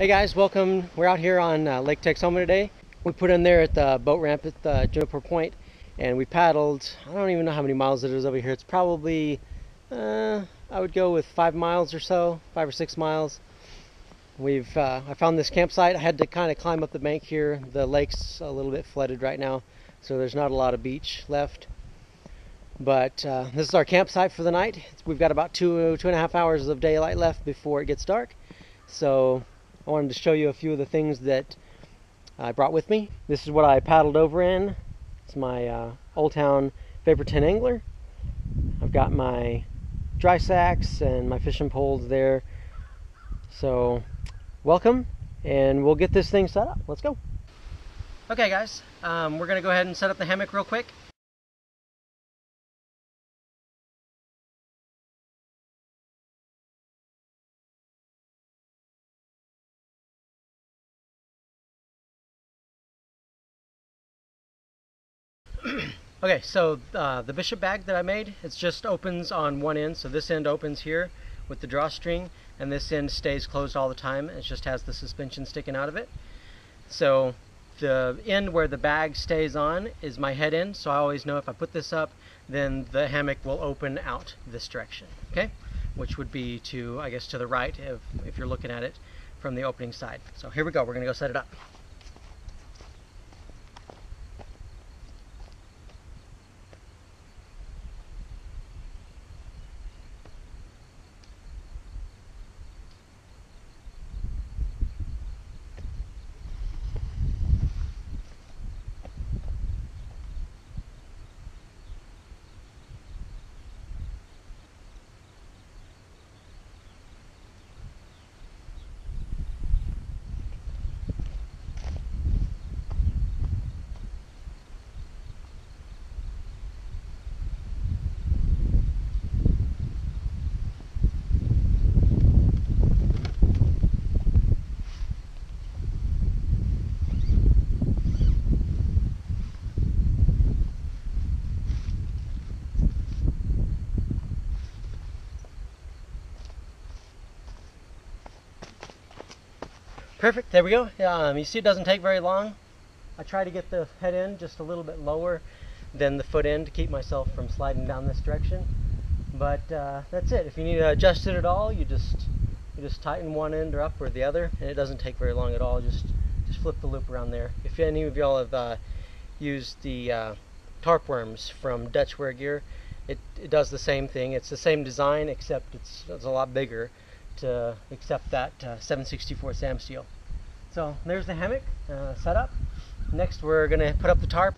Hey guys, welcome. We're out here on uh, Lake Texoma today. We put in there at the boat ramp at the Juniper Point and we paddled, I don't even know how many miles it is over here. It's probably, uh, I would go with five miles or so, five or six miles. We've, uh, I found this campsite. I had to kind of climb up the bank here. The lake's a little bit flooded right now, so there's not a lot of beach left. But uh, this is our campsite for the night. We've got about two, two and a half hours of daylight left before it gets dark. So I wanted to show you a few of the things that I brought with me. This is what I paddled over in. It's my uh, Old Town Vapor 10 Angler. I've got my dry sacks and my fishing poles there. So welcome and we'll get this thing set up. Let's go. Okay guys, um, we're gonna go ahead and set up the hammock real quick. okay, so uh, the bishop bag that I made, it just opens on one end. So this end opens here with the drawstring, and this end stays closed all the time. It just has the suspension sticking out of it. So the end where the bag stays on is my head end, so I always know if I put this up, then the hammock will open out this direction, okay? Which would be to, I guess, to the right if, if you're looking at it from the opening side. So here we go, we're gonna go set it up. Perfect, there we go. Um, you see it doesn't take very long. I try to get the head end just a little bit lower than the foot end to keep myself from sliding down this direction. But uh, that's it. If you need to adjust it at all, you just you just tighten one end or up or the other, and it doesn't take very long at all. Just just flip the loop around there. If any of y'all have uh, used the uh, tarp worms from Dutchware Gear, it, it does the same thing. It's the same design, except it's, it's a lot bigger to accept that uh, 764 Amsteel. So there's the hammock uh, set up. Next we're going to put up the tarp.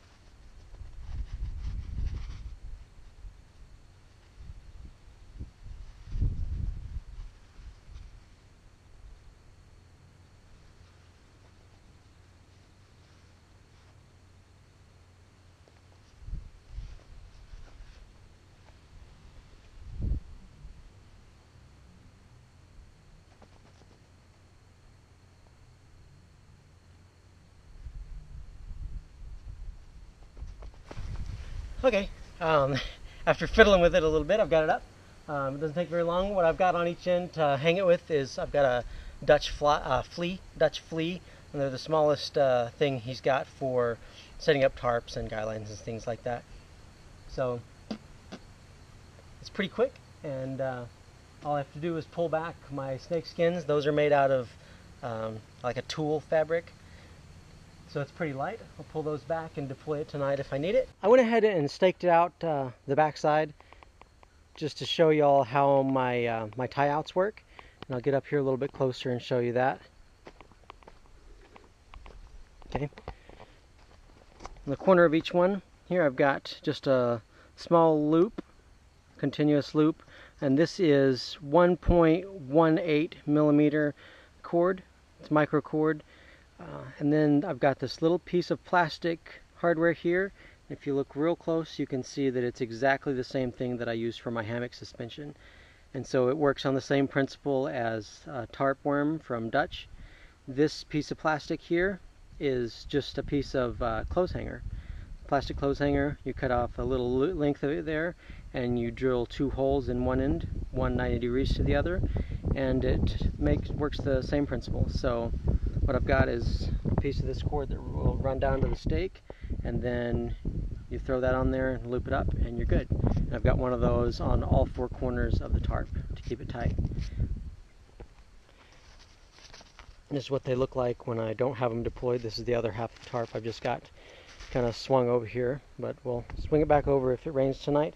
Okay, um, after fiddling with it a little bit, I've got it up. Um, it doesn't take very long. What I've got on each end to hang it with is I've got a Dutch fly, uh, flea, Dutch flea, and they're the smallest uh, thing he's got for setting up tarps and guy lines and things like that. So it's pretty quick, and uh, all I have to do is pull back my snake skins. Those are made out of um, like a tulle fabric, so it's pretty light. I'll pull those back and deploy it tonight if I need it. I went ahead and staked it out uh, the backside just to show y'all how my, uh, my tie outs work. And I'll get up here a little bit closer and show you that. Okay. In the corner of each one, here I've got just a small loop, continuous loop, and this is 1.18 millimeter cord. It's micro cord. Uh, and then I've got this little piece of plastic hardware here. If you look real close, you can see that it's exactly the same thing that I use for my hammock suspension. And so it works on the same principle as a tarp worm from Dutch. This piece of plastic here is just a piece of uh, clothes hanger. Plastic clothes hanger, you cut off a little length of it there and you drill two holes in one end, one 90 degrees to the other, and it makes works the same principle. So what I've got is a piece of this cord that will run down to the stake and then you throw that on there and loop it up and you're good. And I've got one of those on all four corners of the tarp to keep it tight. This is what they look like when I don't have them deployed. This is the other half of the tarp I've just got kind of swung over here, but we'll swing it back over if it rains tonight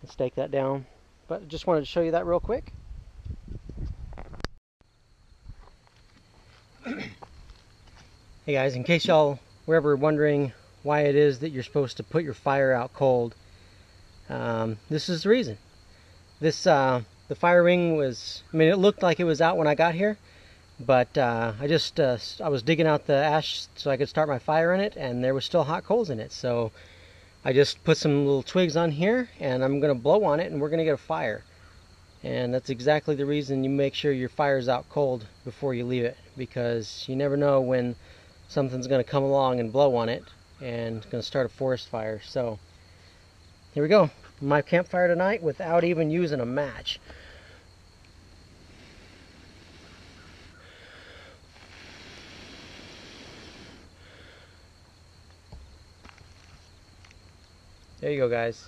and stake that down. But just wanted to show you that real quick. Hey guys, in case y'all were ever wondering why it is that you're supposed to put your fire out cold, um, this is the reason. This, uh, the fire ring was, I mean, it looked like it was out when I got here, but uh, I just uh, I was digging out the ash so I could start my fire in it and there was still hot coals in it so I just put some little twigs on here and I'm gonna blow on it and we're gonna get a fire and that's exactly the reason you make sure your fire's out cold before you leave it because you never know when something's gonna come along and blow on it and gonna start a forest fire so here we go my campfire tonight without even using a match There you go, guys.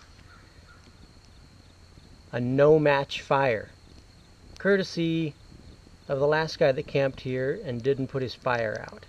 A no-match fire. Courtesy of the last guy that camped here and didn't put his fire out.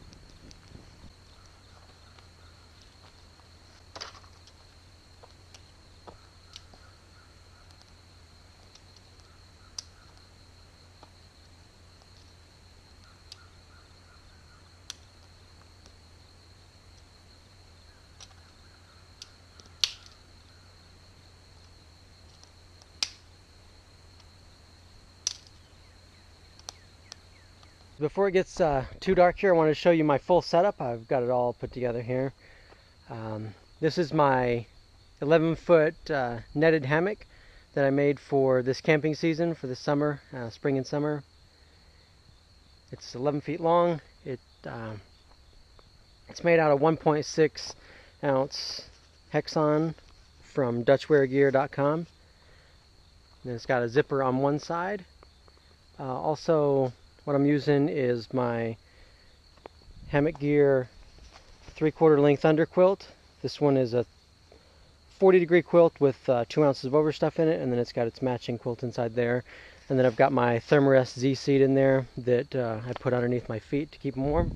Before it gets uh, too dark here, I want to show you my full setup. I've got it all put together here. Um, this is my 11 foot uh, netted hammock that I made for this camping season for the summer, uh, spring and summer. It's 11 feet long. It uh, It's made out of 1.6 ounce Hexon from DutchwareGear.com. And it's got a zipper on one side. Uh, also what I'm using is my Hammock Gear three quarter length under quilt. This one is a 40 degree quilt with uh, two ounces of overstuff in it and then it's got its matching quilt inside there. And then I've got my Thermarest Z seat in there that uh, I put underneath my feet to keep them warm.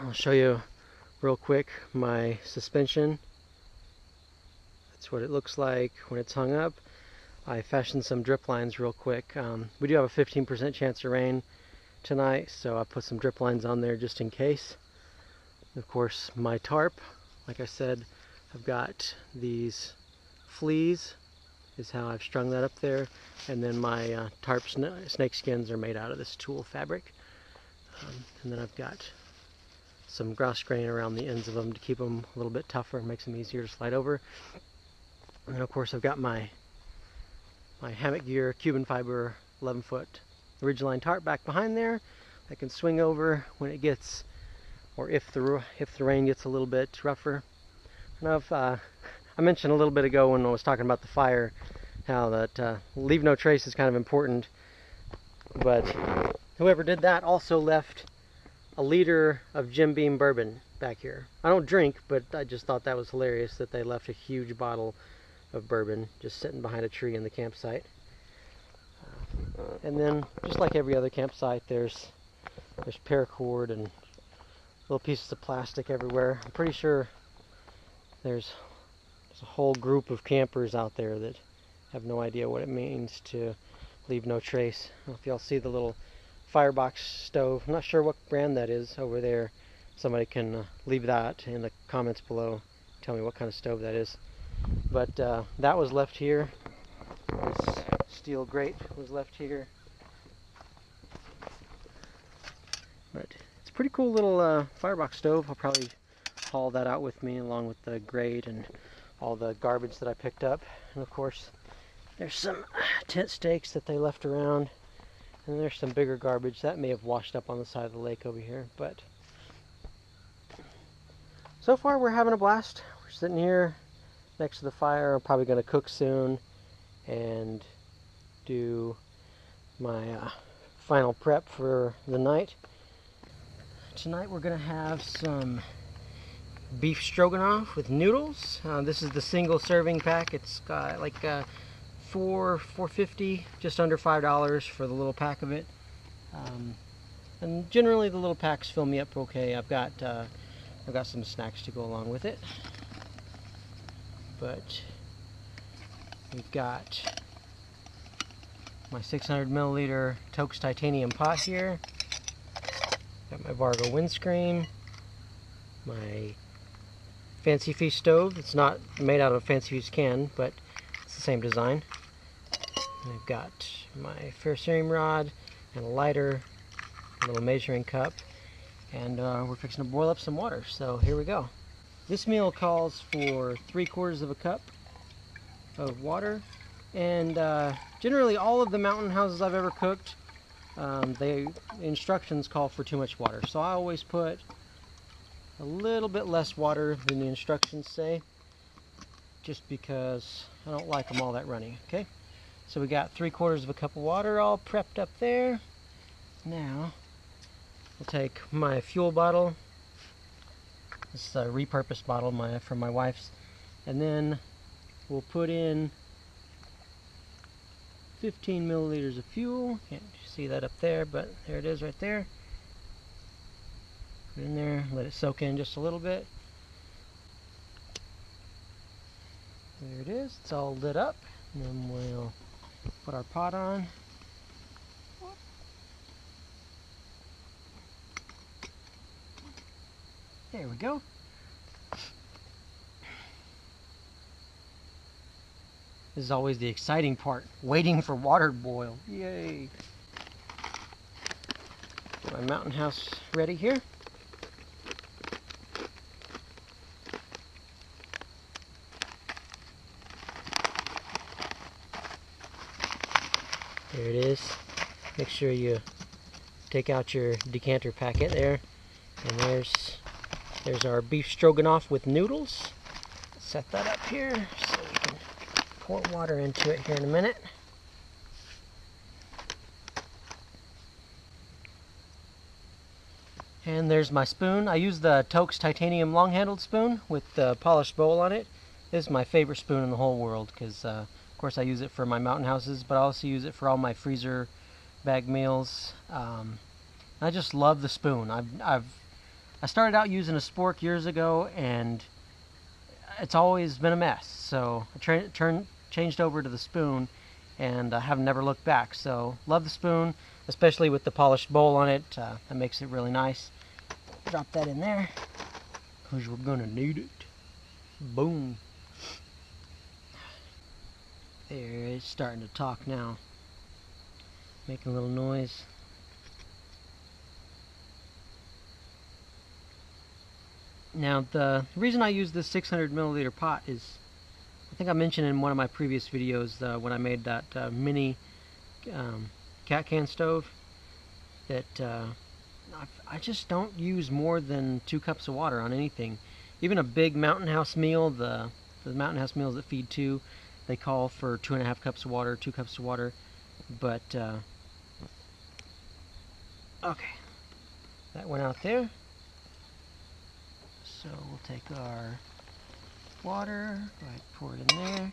I'll show you real quick my suspension. That's what it looks like when it's hung up. I fashioned some drip lines real quick. Um, we do have a 15% chance of rain tonight, so I put some drip lines on there just in case. Of course, my tarp, like I said, I've got these fleas is how I've strung that up there. And then my uh, tarp sn snake skins are made out of this tulle fabric. Um, and then I've got some grosgrain around the ends of them to keep them a little bit tougher and makes them easier to slide over. And then of course I've got my my hammock gear cuben fiber 11 foot ridgeline tarp back behind there. I can swing over when it gets, or if the if the rain gets a little bit rougher. And I've, uh, I mentioned a little bit ago when I was talking about the fire, how that uh, leave no trace is kind of important. But whoever did that also left a liter of Jim Beam bourbon back here. I don't drink, but I just thought that was hilarious that they left a huge bottle of bourbon just sitting behind a tree in the campsite. Uh, and then, just like every other campsite, there's there's paracord and little pieces of plastic everywhere. I'm pretty sure there's, there's a whole group of campers out there that have no idea what it means to leave no trace. if y'all see the little firebox stove, I'm not sure what brand that is over there. Somebody can uh, leave that in the comments below. Tell me what kind of stove that is. But uh, that was left here. This steel grate was left here. But it's a pretty cool little uh, firebox stove. I'll probably haul that out with me along with the grate and all the garbage that I picked up. And of course, there's some tent stakes that they left around. And there's some bigger garbage that may have washed up on the side of the lake over here. But so far, we're having a blast. We're sitting here next to the fire. I'm probably going to cook soon and do my uh, final prep for the night. Tonight we're going to have some beef stroganoff with noodles. Uh, this is the single serving pack. It's got like uh, four, 450, just under five dollars for the little pack of it. Um, and generally the little packs fill me up okay. I've got uh, I've got some snacks to go along with it. But we've got my 600 milliliter Toaks titanium pot here. Got my Vargo windscreen, my Fancy Feast stove. It's not made out of a Fancy Feast can, but it's the same design. And I've got my searing rod and a lighter, a little measuring cup, and uh, we're fixing to boil up some water. So here we go. This meal calls for three quarters of a cup of water, and uh, generally all of the mountain houses I've ever cooked, um, they instructions call for too much water. So I always put a little bit less water than the instructions say just because I don't like them all that runny okay? So we got three quarters of a cup of water all prepped up there. Now I'll take my fuel bottle this is a repurposed bottle my, from my wife's and then we'll put in 15 milliliters of fuel can't see that up there but there it is right there Put in there, let it soak in just a little bit. There it is, it's all lit up. And then we'll put our pot on. There we go. This is always the exciting part, waiting for water to boil. Yay! Get my mountain house ready here. There it is. Make sure you take out your decanter packet there. And there's there's our beef stroganoff with noodles. Set that up here so we can pour water into it here in a minute. And there's my spoon. I use the Toaks titanium long-handled spoon with the polished bowl on it. This is my favorite spoon in the whole world because uh, of course, I use it for my mountain houses, but I also use it for all my freezer bag meals. Um, I just love the spoon. I've, I've I started out using a spork years ago, and it's always been a mess. So I turned changed over to the spoon, and I have never looked back. So love the spoon, especially with the polished bowl on it. Uh, that makes it really nice. Drop that in there, cause we're gonna need it. Boom. There, it's starting to talk now. Making a little noise. Now, the reason I use this 600 milliliter pot is, I think I mentioned in one of my previous videos uh, when I made that uh, mini um, cat can stove, that uh, I just don't use more than two cups of water on anything. Even a big mountain house meal, the, the mountain house meals that feed two, they call for two and a half cups of water, two cups of water, but uh, okay, that went out there. So we'll take our water, right, pour it in there.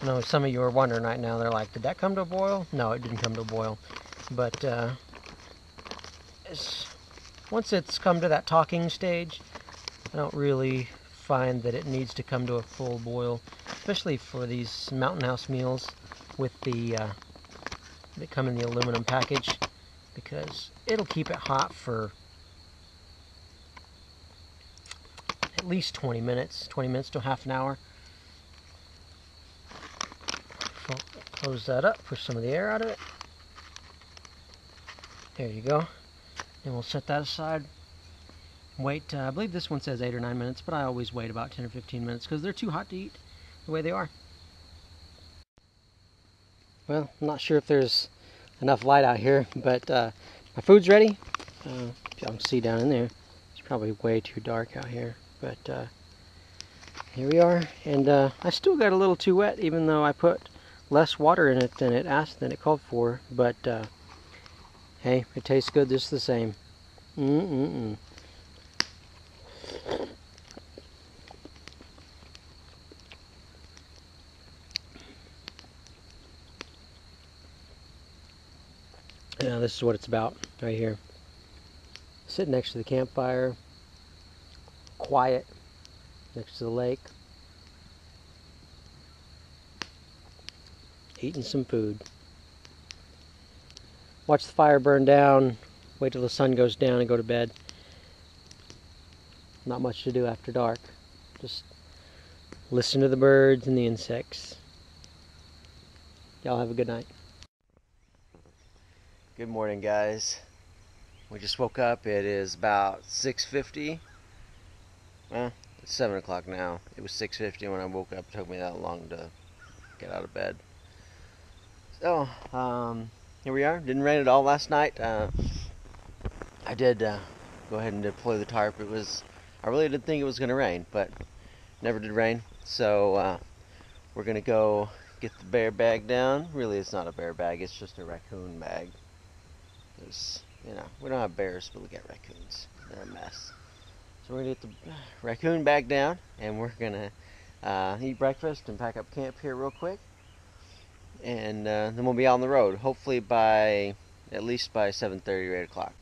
I know some of you are wondering right now, they're like, did that come to a boil? No, it didn't come to a boil. But uh, it's, once it's come to that talking stage, I don't really find that it needs to come to a full boil, especially for these mountain house meals with the uh, that come in the aluminum package, because it'll keep it hot for at least 20 minutes, 20 minutes to half an hour. Close that up, push some of the air out of it. There you go. And we'll set that aside Wait, uh, I believe this one says 8 or 9 minutes, but I always wait about 10 or 15 minutes because they're too hot to eat the way they are. Well, I'm not sure if there's enough light out here, but uh, my food's ready. Uh, y'all can see down in there. It's probably way too dark out here, but uh, here we are, and uh, I still got a little too wet, even though I put less water in it than it asked than it called for. But uh, hey, it tastes good just the same. Mm this is what it's about right here. Sitting next to the campfire, quiet, next to the lake, eating some food. Watch the fire burn down, wait till the sun goes down and go to bed. Not much to do after dark. Just listen to the birds and the insects. Y'all have a good night. Good morning, guys. We just woke up. It is about 6:50. Well, it's seven o'clock now. It was 6:50 when I woke up. It took me that long to get out of bed. So, um, here we are. Didn't rain at all last night. Uh, I did uh, go ahead and deploy the tarp. It was. I really didn't think it was going to rain, but never did rain. So uh, we're gonna go get the bear bag down. Really, it's not a bear bag. It's just a raccoon bag. Because, you know, we don't have bears, but we got raccoons. They're a mess. So we're going to get the raccoon back down, and we're going to uh, eat breakfast and pack up camp here real quick. And uh, then we'll be on the road, hopefully by, at least by 7.30 or 8 o'clock.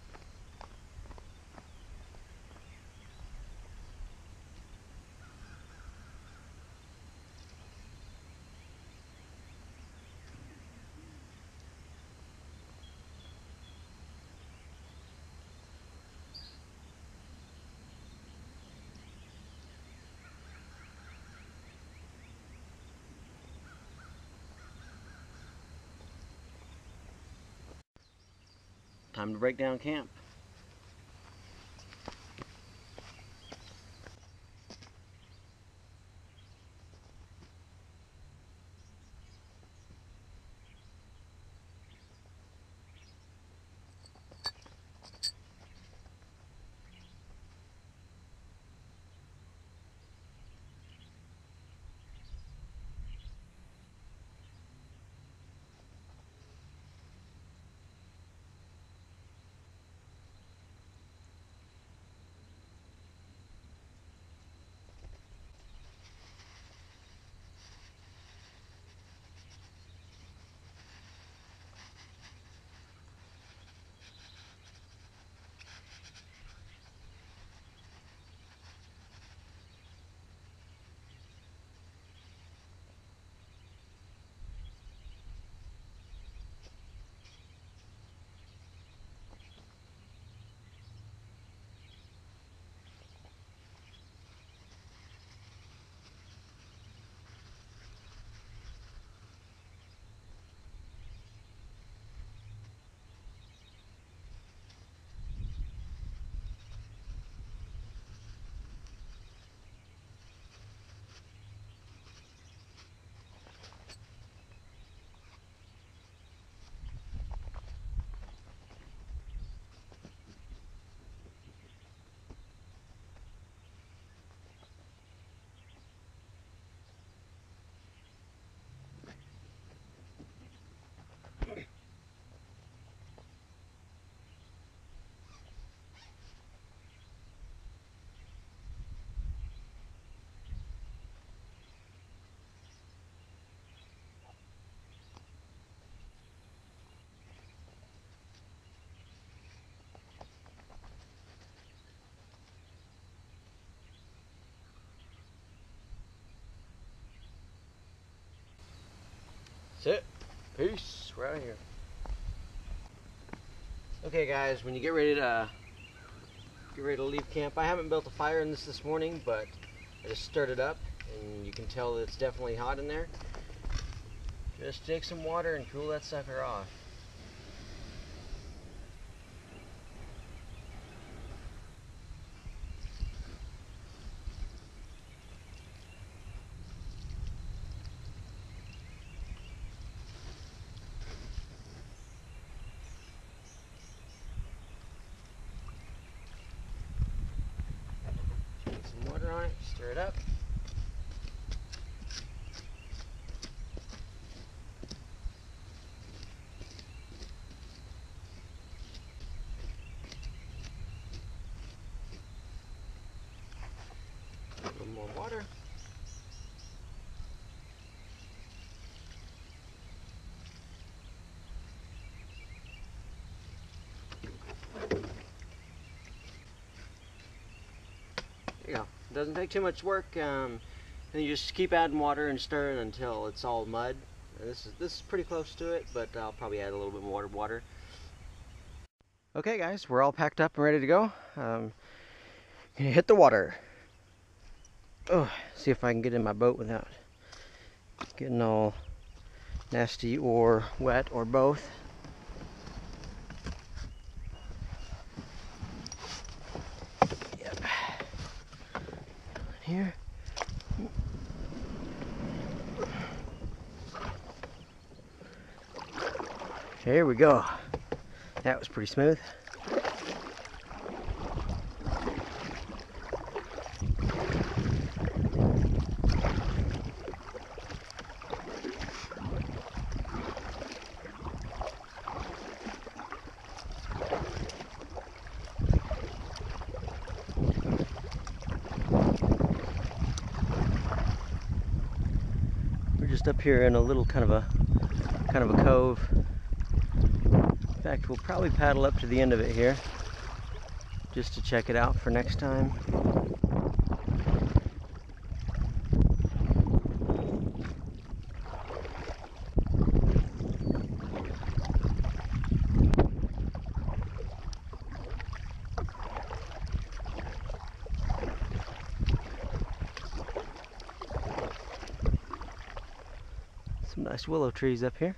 Time to break down camp. That's it. Peace. We're out of here. Okay, guys, when you get ready to get ready to leave camp, I haven't built a fire in this this morning, but I just stirred it up, and you can tell that it's definitely hot in there. Just take some water and cool that sucker off. Put some water on it, stir it up. It doesn't take too much work. Um, and you just keep adding water and stirring until it's all mud. This is this is pretty close to it, but I'll probably add a little bit more water. Okay, guys, we're all packed up and ready to go. Um, gonna hit the water. Oh, see if I can get in my boat without getting all nasty or wet or both. Here. We go. That was pretty smooth. Here in a little kind of a kind of a cove. In fact, we'll probably paddle up to the end of it here just to check it out for next time. Nice willow trees up here.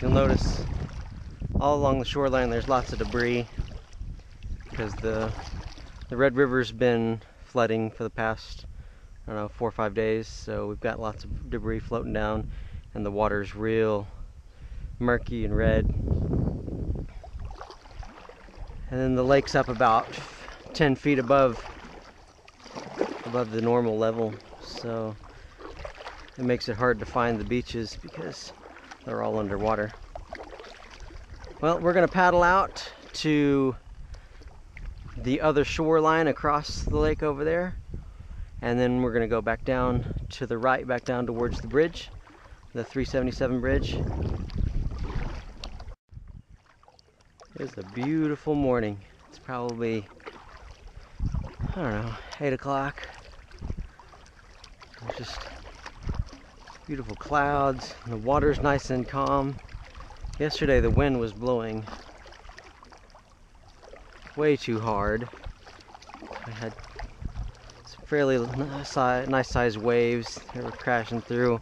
You'll notice all along the shoreline there's lots of debris because the the Red River's been flooding for the past I don't know four or five days so we've got lots of debris floating down and the water's real murky and red and then the lake's up about 10 feet above above the normal level so it makes it hard to find the beaches because they're all underwater. Well, we're going to paddle out to the other shoreline across the lake over there. And then we're going to go back down to the right, back down towards the bridge, the 377 bridge. It's a beautiful morning. It's probably, I don't know, 8 o'clock. Just beautiful clouds. The water's nice and calm. Yesterday the wind was blowing way too hard. I had fairly nice sized waves. They were crashing through,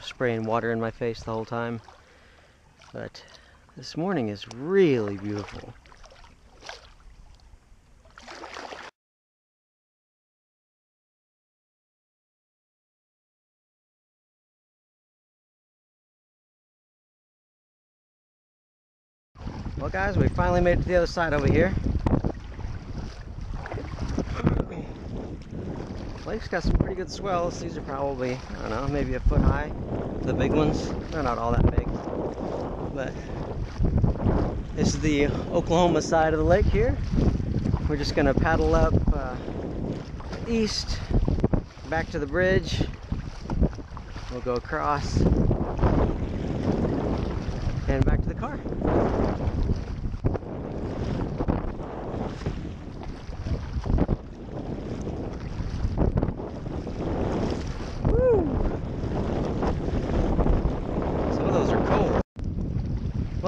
spraying water in my face the whole time. But this morning is really beautiful. Well guys, we finally made it to the other side over here. Lake's got some pretty good swells. These are probably, I don't know, maybe a foot high. The big ones, they're not all that big. But this is the Oklahoma side of the lake here. We're just gonna paddle up uh, east, back to the bridge. We'll go across and back to the car.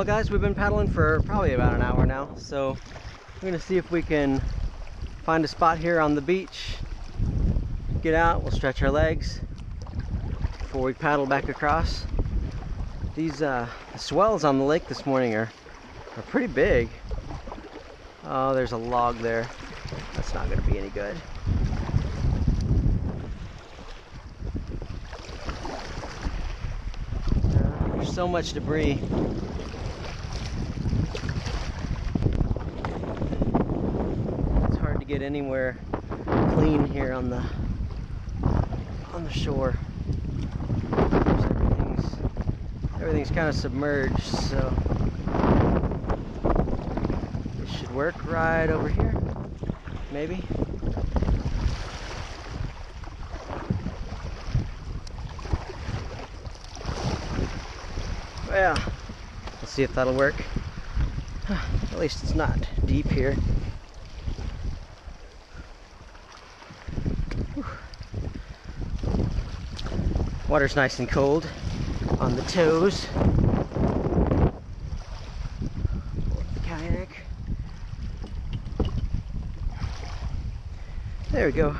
Well guys, we've been paddling for probably about an hour now, so we're gonna see if we can find a spot here on the beach. Get out, we'll stretch our legs before we paddle back across. These uh, swells on the lake this morning are, are pretty big. Oh, there's a log there. That's not gonna be any good. There's so much debris. to get anywhere clean here on the on the shore. Everything's everything's kind of submerged, so this should work right over here. Maybe. Well, let's see if that'll work. At least it's not deep here. Water's nice and cold on the toes. Kayak. There we go.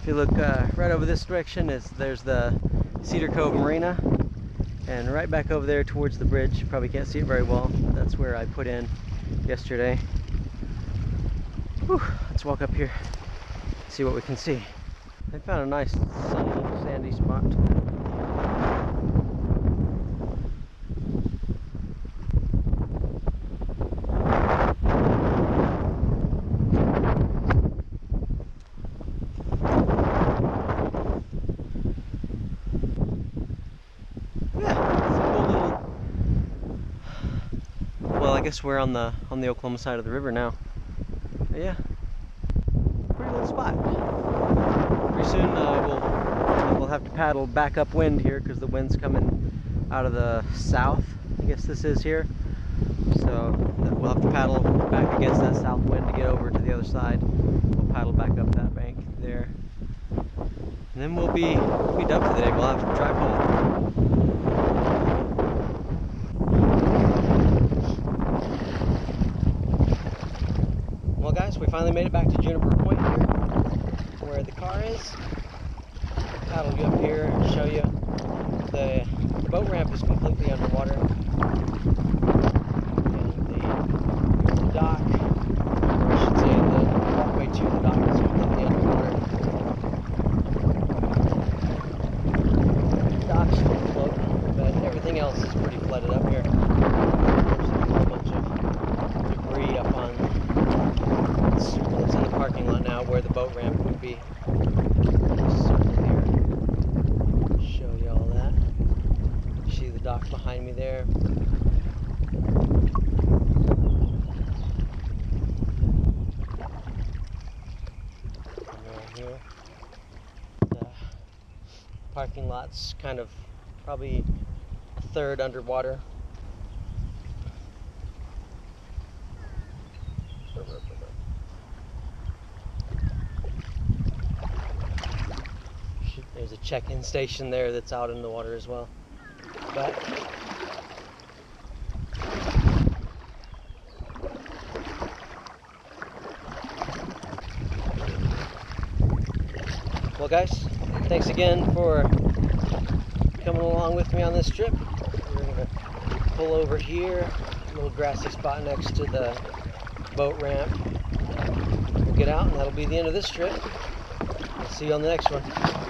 If you look uh, right over this direction, is there's the Cedar Cove Marina, and right back over there towards the bridge. You probably can't see it very well. That's where I put in yesterday. Whew, let's walk up here, see what we can see. I found a nice sunny, sandy spot. Well, I guess we're on the on the Oklahoma side of the river now. But yeah, pretty little spot. Pretty soon uh, we'll we'll have to paddle back upwind here because the wind's coming out of the south. I guess this is here. So we'll have to paddle back against that south wind to get over to the other side. We'll paddle back up that bank there. And then we'll be we'll be done for the day. We'll have to drive home. We finally made it back to Juniper Point here, where the car is. Paddle you up here and show you. The boat ramp is completely underwater. And the, the dock, or I should say the walkway to the dock is completely underwater. The dock's still floating, but everything else is pretty flooded up here. There's a whole bunch of debris up on it's, it's in the parking lot now where the boat ramp would be. Circle here. Show you all that. You see the dock behind me there. And right here. The parking lot's kind of probably a third underwater. There's a check-in station there that's out in the water as well. But guys, thanks again for coming along with me on this trip. We're gonna pull over here, little grassy spot next to the boat ramp. We'll get out, and that'll be the end of this trip. I'll see you on the next one.